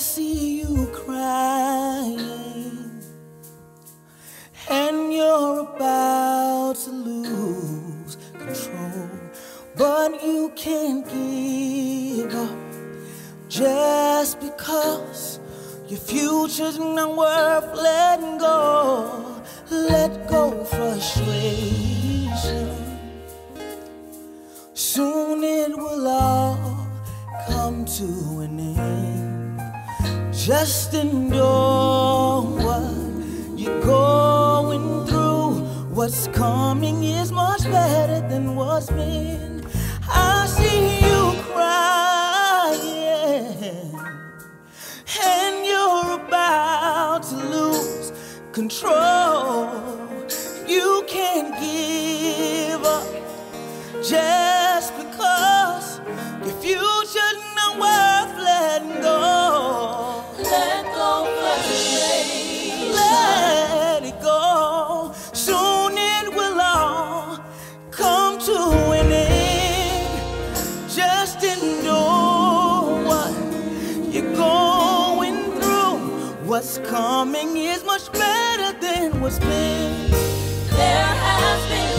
see you crying, and you're about to lose control, but you can't give up just because your future's not worth letting go. Let go frustration. Soon it will all come to an end. Just endure what you're going through. What's coming is much better than what's been. I see you crying, and you're about to lose control. What's coming is much better than what's been. There has been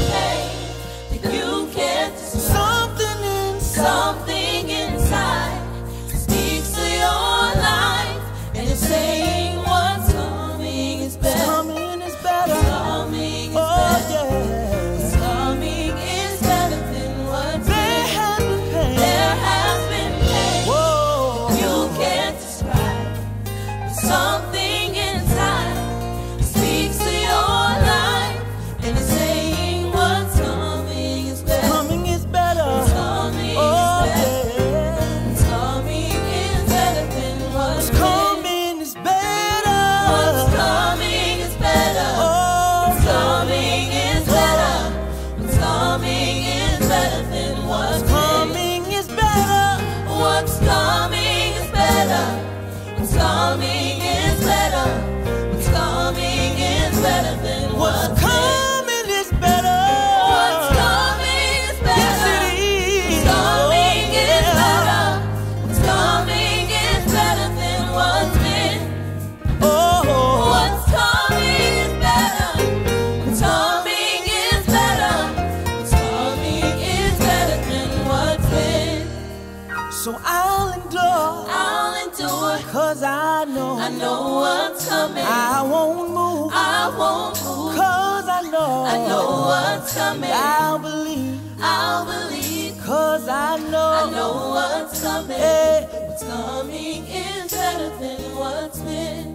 I'll endure. I'll endure. Cause I know. I know what's coming. I won't move. I won't move. Cause I know. I know what's coming. I'll believe. I'll believe. Cause I know. I know what's coming. Hey, What's coming is better than what's been.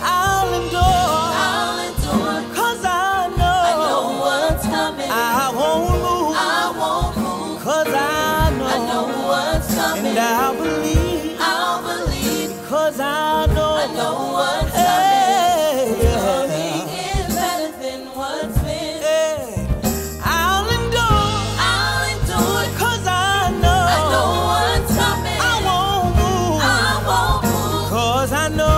I'll endure. I'll endure. Cause I know. I know what's coming. I won't move. I won't move. Cause I know. I know and I'll believe. I'll believe. Because I know. I know what's hey, yeah. coming. is better than what's been. Hey. I'll endure. I'll endure. Because I know. I know what's coming. I won't move. I won't move. Because I know.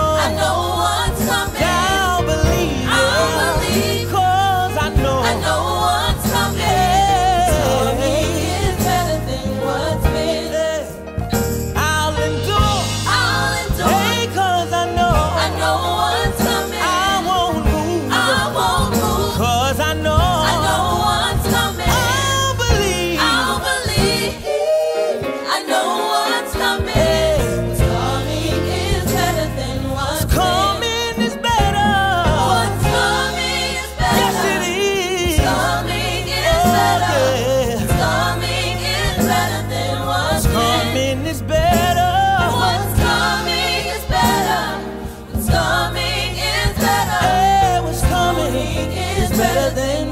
than